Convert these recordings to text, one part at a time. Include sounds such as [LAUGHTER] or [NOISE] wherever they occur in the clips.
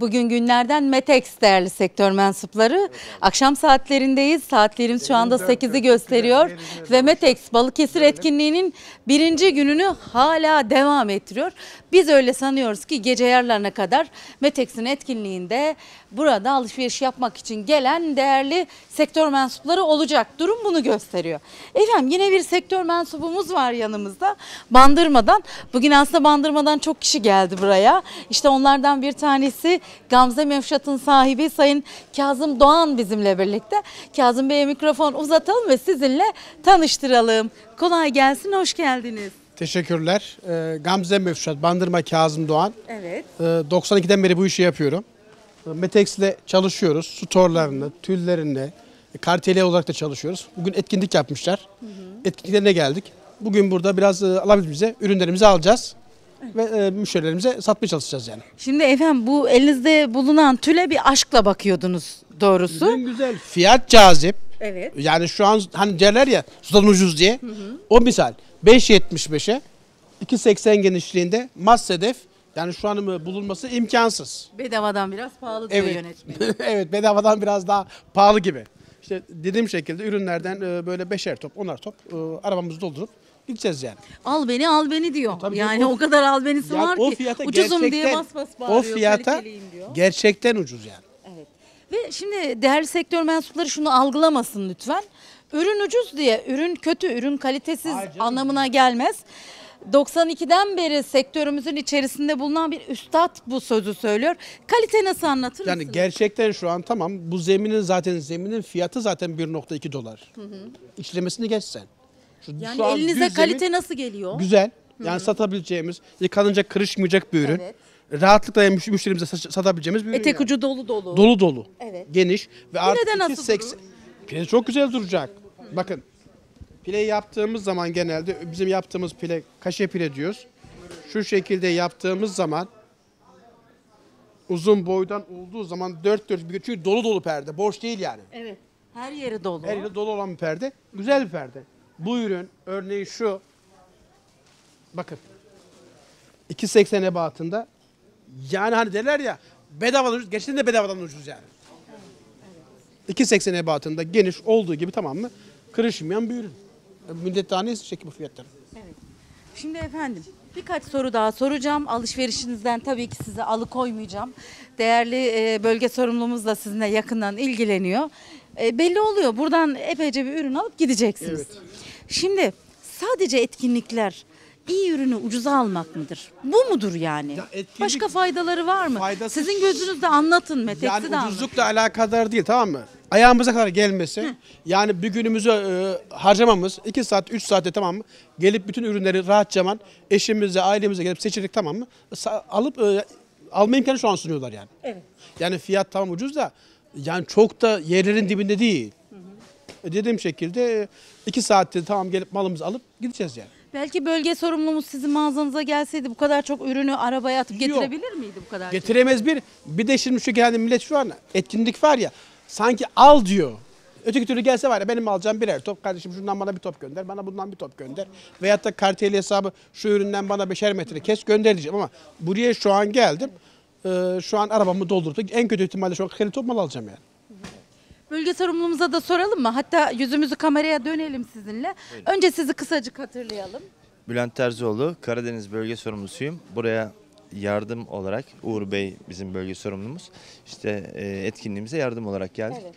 Bugün günlerden Metex değerli sektör mensupları. Akşam saatlerindeyiz. Saatlerimiz şu anda 8'i gösteriyor. Ve Metex Balıkesir etkinliğinin birinci gününü hala devam ettiriyor. Biz öyle sanıyoruz ki gece yarılarına kadar Metex'in etkinliğinde burada alışveriş yapmak için gelen değerli sektör mensupları olacak. Durum bunu gösteriyor. Efendim yine bir sektör mensubumuz var yanımızda. Bandırmadan. Bugün aslında Bandırmadan çok kişi geldi buraya. İşte onlardan bir tanesi Gamze Mevşat'ın sahibi Sayın Kazım Doğan bizimle birlikte. Kazım Bey'e mikrofon uzatalım ve sizinle tanıştıralım. Kolay gelsin, hoş geldiniz. Teşekkürler. Ee, Gamze Mefşat, Bandırma Kazım Doğan. Evet. Ee, 92'den beri bu işi yapıyorum. Ee, Metex ile çalışıyoruz. Su torlarını, tüllerini, karteli olarak da çalışıyoruz. Bugün etkinlik yapmışlar. Etkinliklerine geldik. Bugün burada biraz e, alabildiğimize ürünlerimizi alacağız. Ve e, müşterilerimize satmaya çalışacağız yani. Şimdi efendim bu elinizde bulunan tüle bir aşkla bakıyordunuz doğrusu. Ürün güzel. Fiyat cazip. Evet. Yani şu an hani derler ya sudan ucuz diye. O misal 5.75'e 2.80 genişliğinde mas sedef yani şu an bulunması imkansız. Bedavadan biraz pahalı diyor Evet. yönetmen. [LAUGHS] evet bedavadan biraz daha pahalı gibi. İşte dediğim şekilde ürünlerden e, böyle beşer top, onar top e, arabamızı doldurup gideceğiz yani. Al beni al beni diyor. Tabii yani o- o, kadar al benisi Yani var o ki. Ucuzum diye bas bas bağırıyor. o fiyata gerçekten ucuz yani. Evet. Ve şimdi değerli sektör mensupları şunu algılamasın lütfen. Ürün ucuz diye ürün kötü, ürün kalitesiz Hayır anlamına gelmez. 92'den beri sektörümüzün içerisinde bulunan bir üstad bu sözü söylüyor. Kalite nasıl anlatır Yani mısınız? gerçekten şu an tamam bu zeminin zaten zeminin fiyatı zaten 1.2 dolar. İşlemesini geçsen. Şu, yani şu an elinize düz kalite zemin- nasıl geliyor? Güzel. Yani satabileceğimiz, yıkanınca kırışmayacak bir ürün. Evet. Rahatlıkla yani müş- müşterimize sa- satabileceğimiz bir ürün. Etek yani. ucu dolu dolu. Dolu dolu. Evet. Geniş ve artı de nasıl 2.80 Pile çok güzel duracak. Bakın. Pile yaptığımız zaman genelde bizim yaptığımız pile kaşe pile diyoruz. Şu şekilde yaptığımız zaman uzun boydan olduğu zaman dört dört bir çünkü dolu dolu perde. Boş değil yani. Evet. Her yeri dolu. Her yeri dolu olan bir perde. Güzel bir perde. Bu ürün örneğin şu. Bakın. 2.80 ebatında. Yani hani derler ya bedavadan ucuz. Gerçekten de bedavadan ucuz yani. 2.80 ebatında geniş olduğu gibi tamam mı? Kırışmayan bir ürün. Millet daha ne isteyecek ki bu fiyatları? Şimdi efendim birkaç soru daha soracağım. Alışverişinizden tabii ki sizi alıkoymayacağım. Değerli e, bölge sorumlumuz da sizinle yakından ilgileniyor. E, belli oluyor buradan epeyce bir ürün alıp gideceksiniz. Evet. Şimdi sadece etkinlikler iyi ürünü ucuza almak mıdır? Bu mudur yani? Ya etkinlik- Başka faydaları var mı? Faydası- Sizin gözünüzde anlatın Metex'i Yani de anlatın. ucuzlukla alakadar değil tamam mı? Ayağımıza kadar gelmesi yani bir günümüzü e, harcamamız 2 saat 3 saatte tamam mı? Gelip bütün ürünleri rahatçaman eşimize ailemize gelip seçerek tamam mı? Sa- alıp e, alma imkanı şu an sunuyorlar yani. Evet. Yani fiyat tamam ucuz da yani çok da yerlerin dibinde değil. E, dediğim şekilde 2 saatte tamam gelip malımızı alıp gideceğiz yani. Belki bölge sorumlumuz sizin mağazanıza gelseydi bu kadar çok ürünü arabaya atıp Yok. getirebilir miydi bu kadar? çok? Getiremez bir. Bir de şimdi şu hani millet şu an etkinlik var ya sanki al diyor. Öteki türlü gelse var ya benim alacağım birer top. Kardeşim şundan bana bir top gönder. Bana bundan bir top gönder. Veyahut da karteli hesabı şu üründen bana beşer metre kes gönder diyeceğim ama buraya şu an geldim. Ee, şu an arabamı doldurup da en kötü ihtimalle şu an 40 top mal alacağım yani. Bölge sorumlumuza da soralım mı? Hatta yüzümüzü kameraya dönelim sizinle. Önce sizi kısacık hatırlayalım. Bülent Terzioğlu, Karadeniz bölge sorumlusuyum. Buraya yardım olarak Uğur Bey bizim bölge sorumlumuz. İşte e, etkinliğimize yardım olarak geldik. Evet.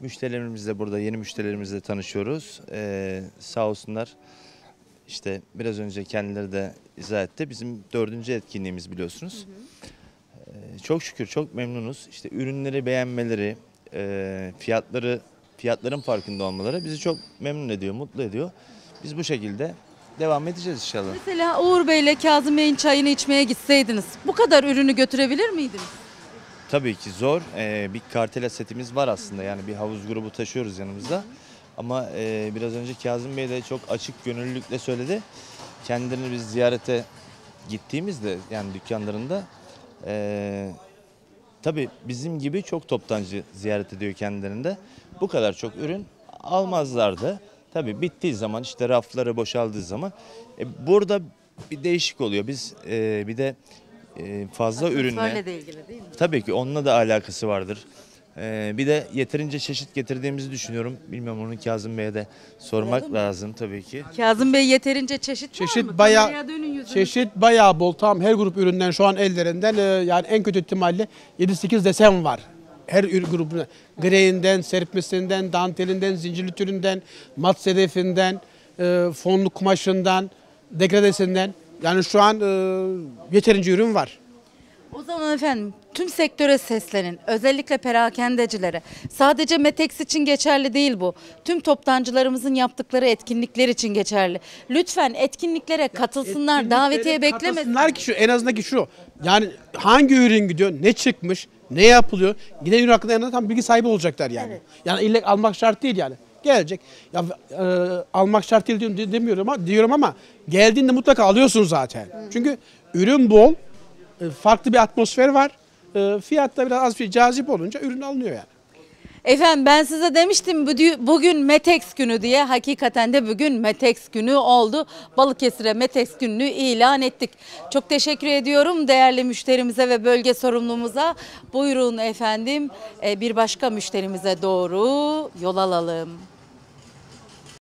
Müşterilerimizle burada yeni müşterilerimizle tanışıyoruz. E, sağ olsunlar. İşte biraz önce kendileri de izah etti. Bizim dördüncü etkinliğimiz biliyorsunuz. E, çok şükür çok memnunuz. İşte ürünleri beğenmeleri, e, fiyatları fiyatların farkında olmaları bizi çok memnun ediyor, mutlu ediyor. Biz bu şekilde devam edeceğiz inşallah. Mesela Uğur Bey ile Kazım Bey'in çayını içmeye gitseydiniz bu kadar ürünü götürebilir miydiniz? Tabii ki zor. Ee, bir kartel setimiz var aslında. Yani bir havuz grubu taşıyoruz yanımızda. Ama e, biraz önce Kazım Bey de çok açık gönüllülükle söyledi. Kendilerini biz ziyarete gittiğimizde yani dükkanlarında e, tabii bizim gibi çok toptancı ziyaret ediyor kendilerinde. Bu kadar çok ürün almazlardı. Tabii bittiği zaman işte rafları boşaldığı zaman e, burada bir değişik oluyor. Biz e, bir de e, fazla ürünle Atmosferle de ilgili değil mi? tabii ki onunla da alakası vardır. Ee, bir de yeterince çeşit getirdiğimizi düşünüyorum. Bilmiyorum onu Kazım Bey'e de sormak lazım tabii ki. Kazım Bey yeterince çeşit, var mı? Çeşit bayağı Kameraya dönün yüzünüzü. çeşit bayağı bol. Tam her grup üründen şu an ellerinden e, yani en kötü ihtimalle 7-8 desen var. Her ürün grubuna. Greyinden, serpmesinden, dantelinden, zincirli türünden, mat sedefinden, e, fonlu kumaşından, degradesinden. Yani şu an e, yeterince ürün var. O zaman efendim tüm sektöre seslenin. Özellikle perakendecilere. Sadece Metex için geçerli değil bu. Tüm toptancılarımızın yaptıkları etkinlikler için geçerli. Lütfen etkinliklere katılsınlar. davetiye beklemesin. Katılsınlar ki şu en azından ki şu. Yani hangi ürün gidiyor, ne çıkmış, ne yapılıyor. Giden ürün hakkında en azından tam bilgi sahibi olacaklar yani. Yani ille almak şart değil yani. Gelecek. Ya e, almak şart değil diyorum, demiyorum ama diyorum ama geldiğinde mutlaka alıyorsun zaten. Çünkü ürün bol, farklı bir atmosfer var. E, fiyat da biraz az bir cazip olunca ürün alınıyor yani. Efendim ben size demiştim bugün Metex günü diye. Hakikaten de bugün Metex günü oldu. Balıkesir'e Metex gününü ilan ettik. Çok teşekkür ediyorum değerli müşterimize ve bölge sorumlumuza. Buyurun efendim e, bir başka müşterimize doğru yol alalım.